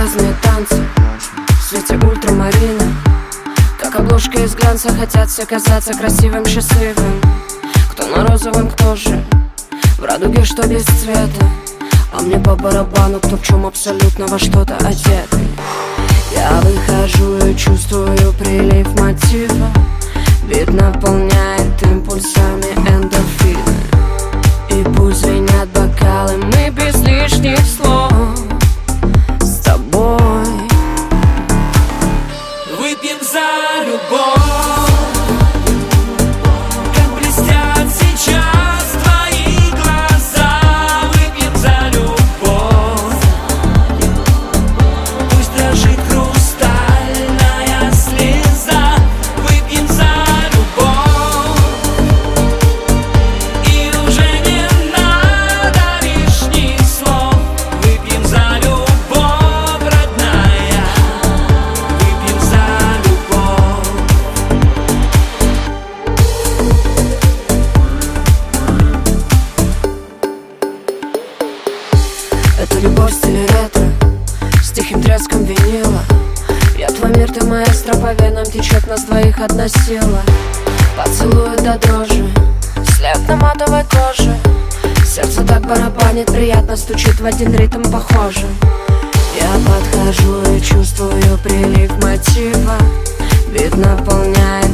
грязные танцы В свете ультрамарина. Как обложка из глянца Хотят все казаться красивым, счастливым. Кто на розовом, кто же В радуге, что без цвета. А мне по барабану, кто в чем абсолютно во что-то одет. Я выхожу и чувствую прилив мотива. Вид наполняет импульсами эндорфины. И пусть звенят бокалы Мы без лишних слов. Любовь в стиле ретро С тихим треском винила. Я твой мир, ты маэстро По венам течет нас двоих одна сила. Поцелуй до дрожи След на матовой коже. Сердце так барабанит Приятно стучит в один ритм похоже. Я подхожу и чувствую прилив мотива. Вид наполняет